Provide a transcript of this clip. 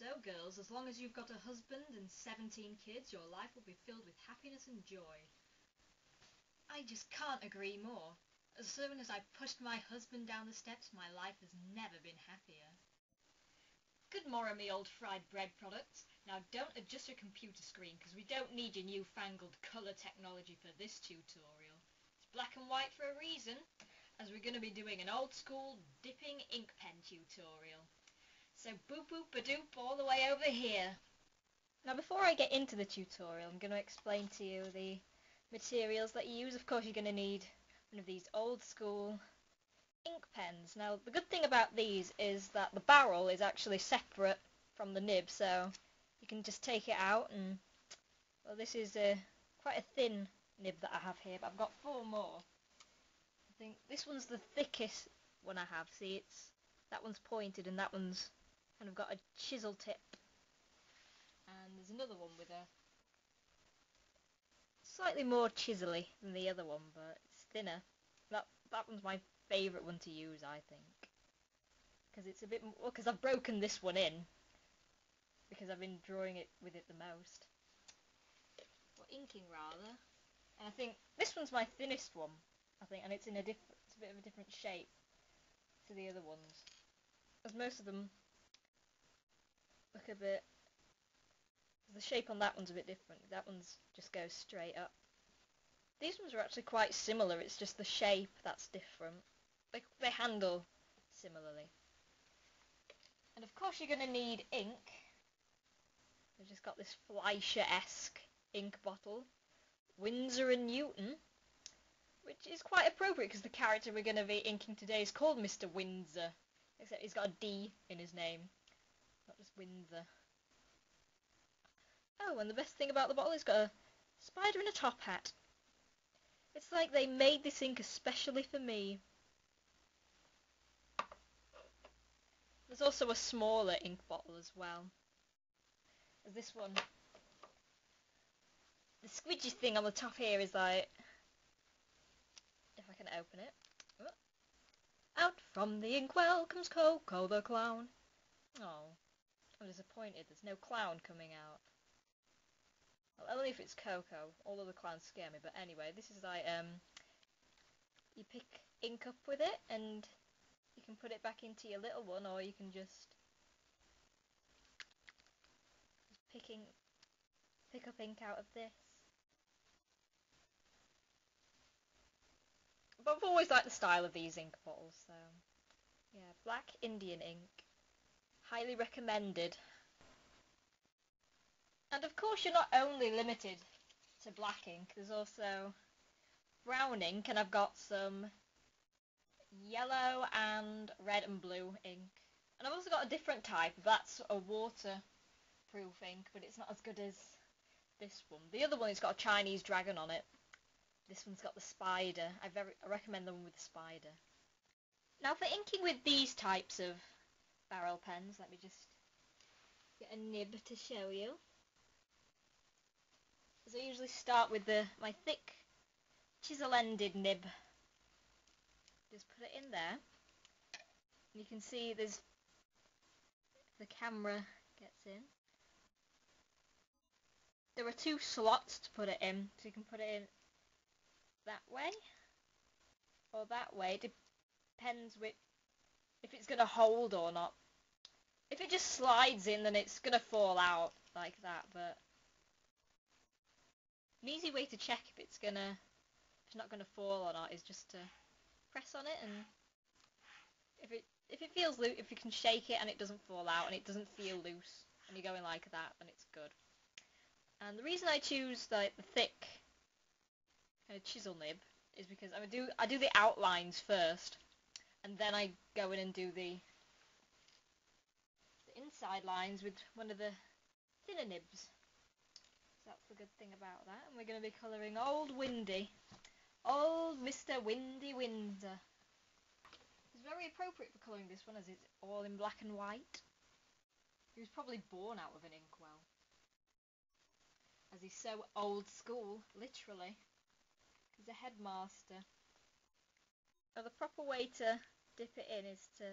So, girls, as long as you've got a husband and 17 kids, your life will be filled with happiness and joy. I just can't agree more. As soon as I pushed my husband down the steps, my life has never been happier. Good morrow, me old fried bread products. Now, don't adjust your computer screen, because we don't need your newfangled colour technology for this tutorial. It's black and white for a reason, as we're going to be doing an old school dipping ink pen tutorial. So boop boop a doop all the way over here. Now before I get into the tutorial I'm going to explain to you the materials that you use. Of course you're going to need one of these old school ink pens. Now the good thing about these is that the barrel is actually separate from the nib so you can just take it out and well this is a quite a thin nib that I have here but I've got four more. I think this one's the thickest one I have. See it's that one's pointed and that one's kind of got a chisel tip. And there's another one with a slightly more chisely than the other one, but it's thinner. That that one's my favourite one to use, I think, because it's a bit because I've broken this one in because I've been drawing it with it the most, or inking rather. And I think this one's my thinnest one, I think, and it's in a different, it's a bit of a different shape to the other ones, as most of them look a bit the shape on that one's a bit different. That one's just goes straight up. These ones are actually quite similar, it's just the shape that's different. They, they handle similarly. And of course you're going to need ink. I've just got this Fleischer-esque ink bottle. Winsor and Newton. Which is quite appropriate because the character we're going to be inking today is called Mr. Windsor. Except he's got a D in his name not just Winsor. Oh, and the best thing about the bottle is got a spider in a top hat. It's like they made this ink especially for me. There's also a smaller ink bottle as well. As this one. The squidgy thing on the top here is like... If I can open it. Out from the inkwell comes Coco the clown. Oh. I'm disappointed. There's no clown coming out. Well, only if it's Coco. All of the clowns scare me. But anyway, this is like, um, you pick ink up with it and you can put it back into your little one or you can just, just picking, pick up ink out of this. But I've always liked the style of these ink bottles, so yeah, black Indian ink. Highly recommended. And of course you're not only limited to black ink, there's also brown ink and I've got some yellow and red and blue ink. And I've also got a different type, that's a waterproof ink, but it's not as good as this one. The other one has got a Chinese dragon on it. This one's got the spider. I very I recommend the one with the spider. Now for inking with these types of barrel pens. Let me just get a nib to show you. As I usually start with the my thick chisel-ended nib. Just put it in there. You can see there's the camera gets in. There are two slots to put it in, so you can put it in that way or that way. Depends which if it's going to hold or not. If it just slides in, then it's going to fall out like that, but an easy way to check if it's going to, if it's not going to fall or not is just to press on it and if it if it feels loose, if you can shake it and it doesn't fall out and it doesn't feel loose and you're going like that, then it's good. And the reason I choose the, the thick kind of chisel nib is because I do I do the outlines first and then I go in and do the, the inside lines with one of the thinner nibs. So that's the good thing about that. And we're going to be colouring Old Windy. Old Mr. Windy Windsor. It's very appropriate for colouring this one as it's all in black and white. He was probably born out of an inkwell. As he's so old school, literally. He's a headmaster. Now the proper way to dip it in is to